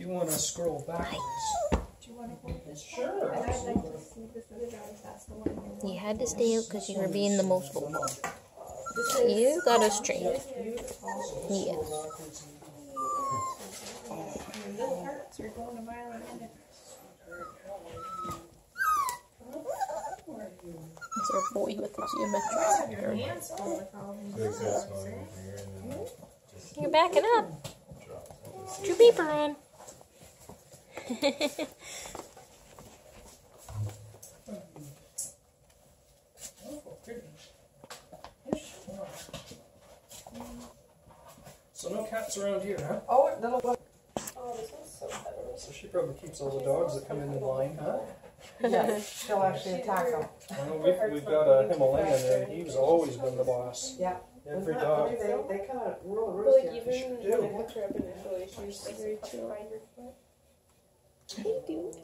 you want to scroll backwards. Do you want to hold this? Sure. I'd like to see this other dog. if That's the one. you. You had to stay out because you were being the most vocal. You got us trained. Beautiful. Yes. Your little hearts are going a mile a minute. It's our boy with the geometric Your pattern. hands full with all these Big ass dogs, going over here and then just You're backing up. Put your beeper on. So no cats around here, huh? Oh, little one. Oh, this one's so cuddly. So she probably keeps all the dogs that come in the line, huh? Yes, she'll actually attack them. Well, we've, we've got a Himalayan there. He's always been the boss. Yeah. Every dog. They, they kind of rule the But roost like even when I picked her up initially, she was like very chill. Find your foot. Hey, dude.